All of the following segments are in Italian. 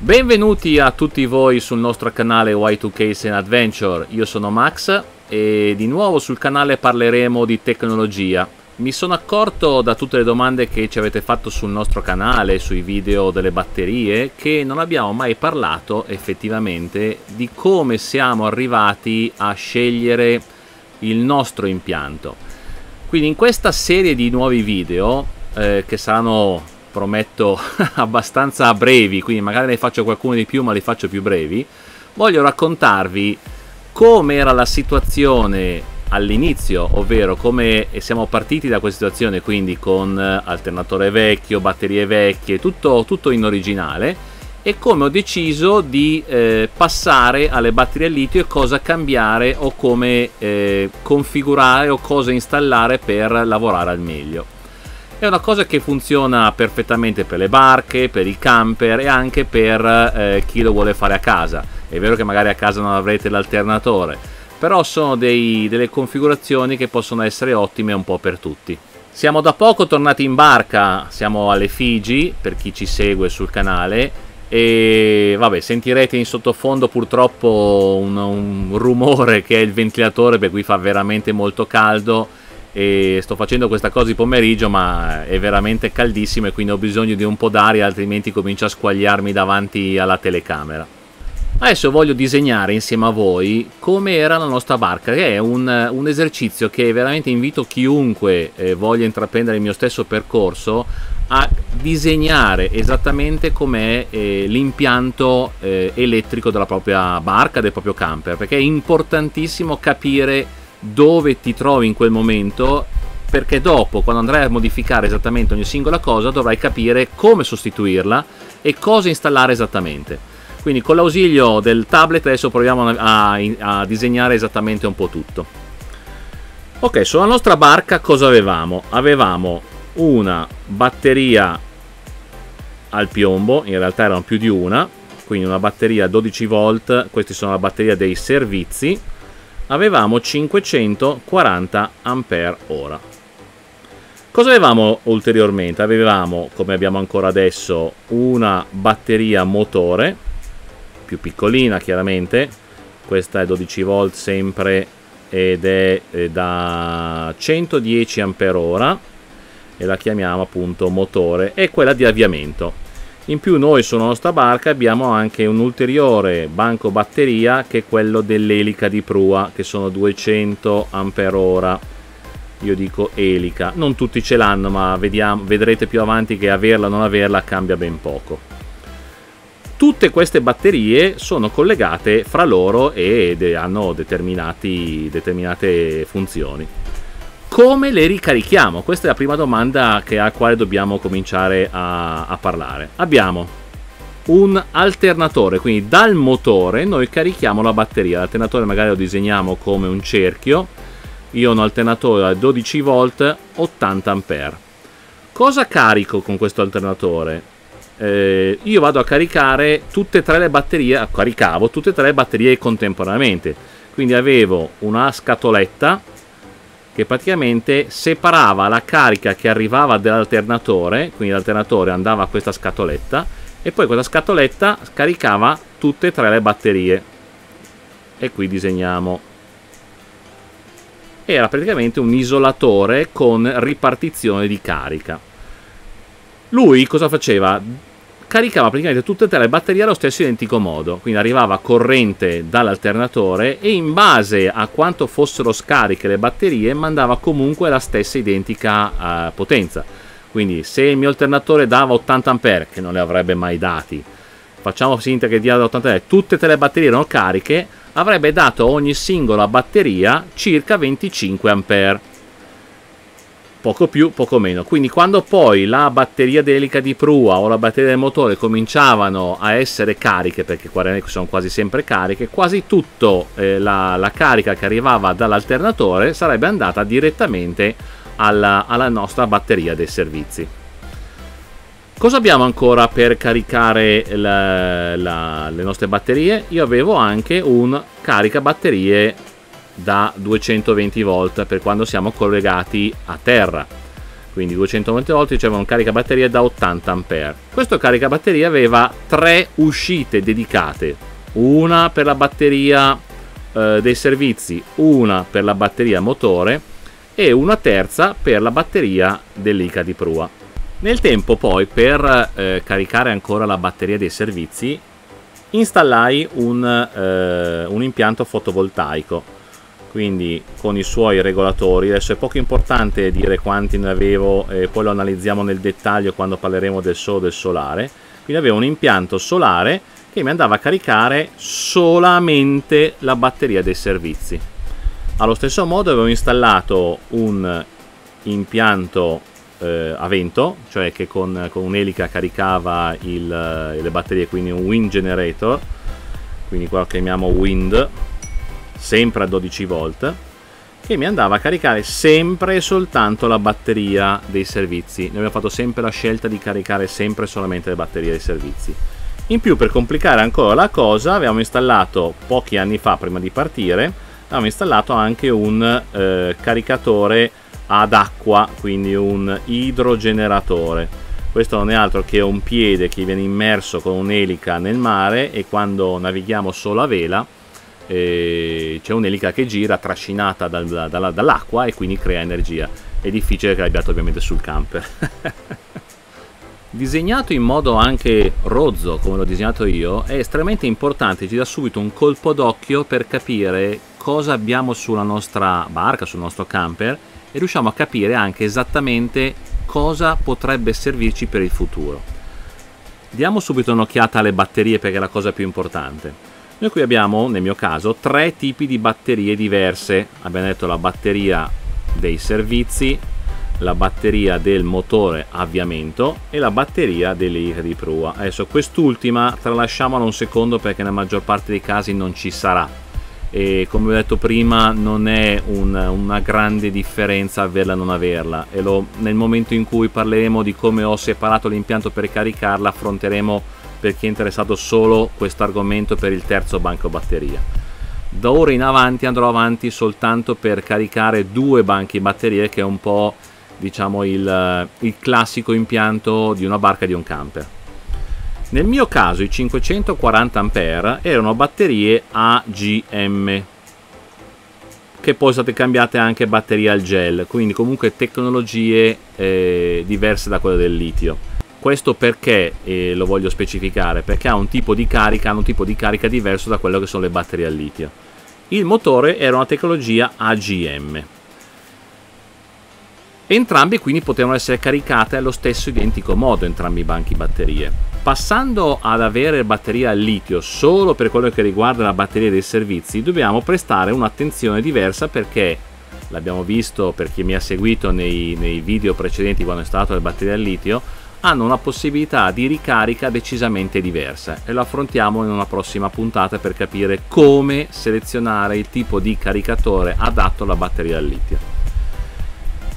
Benvenuti a tutti voi sul nostro canale Y2Case and Adventure, io sono Max e di nuovo sul canale parleremo di tecnologia. Mi sono accorto da tutte le domande che ci avete fatto sul nostro canale, sui video delle batterie, che non abbiamo mai parlato effettivamente di come siamo arrivati a scegliere il nostro impianto. Quindi in questa serie di nuovi video, eh, che saranno prometto abbastanza brevi, quindi magari ne faccio qualcuno di più ma li faccio più brevi, voglio raccontarvi come era la situazione all'inizio, ovvero come siamo partiti da questa situazione, quindi con alternatore vecchio, batterie vecchie, tutto, tutto in originale, e come ho deciso di eh, passare alle batterie a litio e cosa cambiare o come eh, configurare o cosa installare per lavorare al meglio. È una cosa che funziona perfettamente per le barche, per i camper e anche per eh, chi lo vuole fare a casa. È vero che magari a casa non avrete l'alternatore, però sono dei, delle configurazioni che possono essere ottime un po' per tutti. Siamo da poco tornati in barca, siamo alle Figi, per chi ci segue sul canale, e vabbè sentirete in sottofondo purtroppo un, un rumore che è il ventilatore per cui fa veramente molto caldo e sto facendo questa cosa di pomeriggio ma è veramente caldissimo e quindi ho bisogno di un po' d'aria altrimenti comincio a squagliarmi davanti alla telecamera. Adesso voglio disegnare insieme a voi come era la nostra barca, che è un, un esercizio che veramente invito chiunque eh, voglia intraprendere il mio stesso percorso a disegnare esattamente com'è eh, l'impianto eh, elettrico della propria barca, del proprio camper, perché è importantissimo capire dove ti trovi in quel momento perché dopo quando andrai a modificare esattamente ogni singola cosa dovrai capire come sostituirla e cosa installare esattamente. Quindi con l'ausilio del tablet adesso proviamo a, a, disegnare esattamente un po' tutto. Ok sulla nostra barca cosa avevamo? avevamo una batteria al piombo in realtà erano più di una quindi una batteria 12 volt questi sono la batteria dei servizi avevamo 540 ampere ora. Cosa avevamo ulteriormente? Avevamo come abbiamo ancora adesso una batteria motore più piccolina chiaramente. Questa è 12 volt sempre ed è da 110 ampere ora e la chiamiamo appunto motore e quella di avviamento in più noi sulla nostra barca abbiamo anche un ulteriore banco batteria che è quello dell'elica di prua che sono 200 ampere io dico elica. Non tutti ce l'hanno ma vediamo, vedrete più avanti che averla o non averla cambia ben poco. Tutte queste batterie sono collegate fra loro ed hanno determinate funzioni come le ricarichiamo? Questa è la prima domanda che, a quale dobbiamo cominciare a, a parlare. Abbiamo un alternatore, quindi dal motore noi carichiamo la batteria. L'alternatore magari lo disegniamo come un cerchio. Io ho un alternatore a 12 volt, 80 ampere. Cosa carico con questo alternatore? Eh, io vado a caricare tutte e tre le batterie, caricavo tutte e tre le batterie contemporaneamente. Quindi avevo una scatoletta che praticamente separava la carica che arrivava dall'alternatore, quindi l'alternatore andava a questa scatoletta e poi questa scatoletta caricava tutte e tre le batterie. E qui disegniamo. Era praticamente un isolatore con ripartizione di carica. Lui cosa faceva? Caricava praticamente tutte e tre le batterie allo stesso identico modo, quindi arrivava corrente dall'alternatore e in base a quanto fossero scariche le batterie mandava comunque la stessa identica uh, potenza. Quindi se il mio alternatore dava 80 A, che non le avrebbe mai dati, facciamo finta che dia 80 A, tutte e tre le batterie erano cariche, avrebbe dato a ogni singola batteria circa 25 A poco più, poco meno. Quindi quando poi la batteria delica di prua o la batteria del motore cominciavano a essere cariche, perché sono quasi sempre cariche, quasi tutta eh, la, la, carica che arrivava dall'alternatore sarebbe andata direttamente alla, alla nostra batteria dei servizi. Cosa abbiamo ancora per caricare la, la, le nostre batterie? Io avevo anche un carica batterie da 220 volt per quando siamo collegati a terra. Quindi quindi 220 volt riceveva un caricabatterie da 80 A. Questo caricabatterie aveva tre uscite dedicate, una per la batteria eh, dei servizi, una per la batteria motore e una terza per la batteria dell'ICA di prua. Nel tempo poi per eh, caricare ancora la batteria dei servizi installai un, eh, un impianto fotovoltaico quindi con i suoi regolatori. Adesso è poco importante dire quanti ne avevo e poi lo analizziamo nel dettaglio quando parleremo del solo del solare. Quindi avevo un impianto solare che mi andava a caricare solamente la batteria dei servizi. Allo stesso modo avevo installato un impianto eh, a vento cioè che con, con un'elica caricava il, le batterie quindi un wind generator. Quindi quello che chiamiamo wind sempre a 12 volt, che mi andava a caricare sempre e soltanto la batteria dei servizi. Noi abbiamo fatto sempre la scelta di caricare sempre e solamente le batterie dei servizi. In più, per complicare ancora la cosa, abbiamo installato pochi anni fa, prima di partire, abbiamo installato anche un eh, caricatore ad acqua, quindi un idrogeneratore. Questo non è altro che un piede che viene immerso con un'elica nel mare e quando navighiamo solo a vela c'è un'elica che gira trascinata dal, dalla, dall'acqua e quindi crea energia. È difficile che l'abbiate ovviamente sul camper. Disegnato in modo anche rozzo come l'ho disegnato io, è estremamente importante, ci dà subito un colpo d'occhio per capire cosa abbiamo sulla nostra barca, sul nostro camper e riusciamo a capire anche esattamente cosa potrebbe servirci per il futuro. Diamo subito un'occhiata alle batterie perché è la cosa più importante. Noi qui abbiamo, nel mio caso, tre tipi di batterie diverse. Abbiamo detto la batteria dei servizi, la batteria del motore avviamento e la batteria delle di prua. Adesso quest'ultima tralasciamola un secondo perché nella maggior parte dei casi non ci sarà e come ho detto prima non è un, una grande differenza averla o non averla e lo, nel momento in cui parleremo di come ho separato l'impianto per caricarla affronteremo per chi è interessato solo questo argomento per il terzo banco batteria. Da ora in avanti andrò avanti soltanto per caricare due banchi batterie che è un po' diciamo il, il classico impianto di una barca di un camper. Nel mio caso i 540 A erano batterie AGM che poi state cambiate anche batterie al gel, quindi comunque tecnologie eh, diverse da quelle del litio. Questo perché eh, lo voglio specificare? Perché ha un tipo di carica, un tipo di carica diverso da quello che sono le batterie al litio. Il motore era una tecnologia AGM. Entrambi quindi potevano essere caricate allo stesso identico modo, entrambi i banchi batterie. Passando ad avere batteria al litio solo per quello che riguarda la batteria dei servizi, dobbiamo prestare un'attenzione diversa perché l'abbiamo visto per chi mi ha seguito nei, nei video precedenti quando è stato le batterie al litio, hanno una possibilità di ricarica decisamente diversa e lo affrontiamo in una prossima puntata per capire come selezionare il tipo di caricatore adatto alla batteria al litio.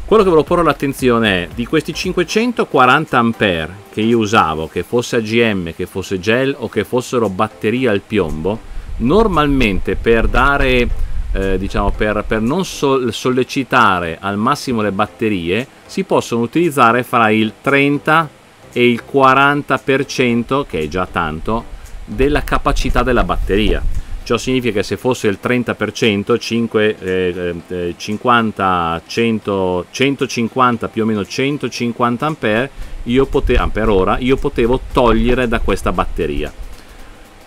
Quello che volevo porre l'attenzione è di questi 540 A che io usavo, che fosse AGM, che fosse gel o che fossero batterie al piombo, normalmente per dare eh, diciamo per, per non sol- sollecitare al massimo le batterie si possono utilizzare fra il 30 e il 40% che è già tanto della capacità della batteria. Ciò significa che se fosse il 30% 5, eh, eh, 50 100 150 più o meno 150 ampere io potevo ampere ora io potevo togliere da questa batteria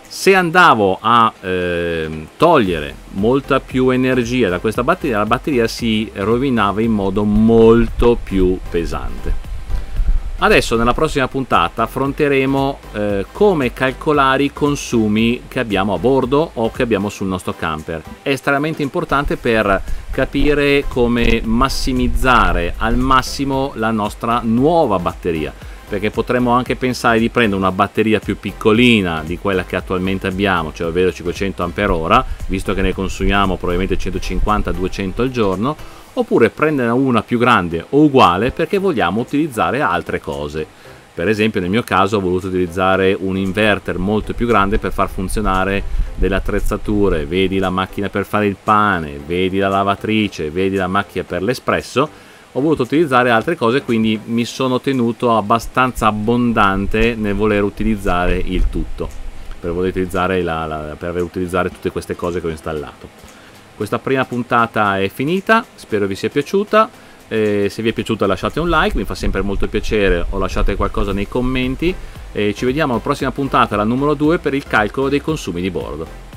se andavo a eh, togliere molta più energia da questa batteria, la batteria si rovinava in modo molto più pesante. Adesso nella prossima puntata affronteremo eh, come calcolare i consumi che abbiamo a bordo o che abbiamo sul nostro camper. È estremamente importante per capire come massimizzare al massimo la nostra nuova batteria perché potremmo anche pensare di prendere una batteria più piccolina di quella che attualmente abbiamo, cioè ovvero 500 Ah, visto che ne consumiamo probabilmente 150-200 al giorno, oppure prendere una più grande o uguale perché vogliamo utilizzare altre cose. Per esempio nel mio caso ho voluto utilizzare un inverter molto più grande per far funzionare delle attrezzature, vedi la macchina per fare il pane, vedi la lavatrice, vedi la macchina per l'espresso, ho voluto utilizzare altre cose quindi mi sono tenuto abbastanza abbondante nel voler utilizzare il tutto per voler utilizzare, la, la, per utilizzare tutte queste cose che ho installato. Questa prima puntata è finita spero vi sia piaciuta. Eh, se vi è piaciuta lasciate un like mi fa sempre molto piacere o lasciate qualcosa nei commenti. E ci vediamo alla prossima puntata la numero 2 per il calcolo dei consumi di bordo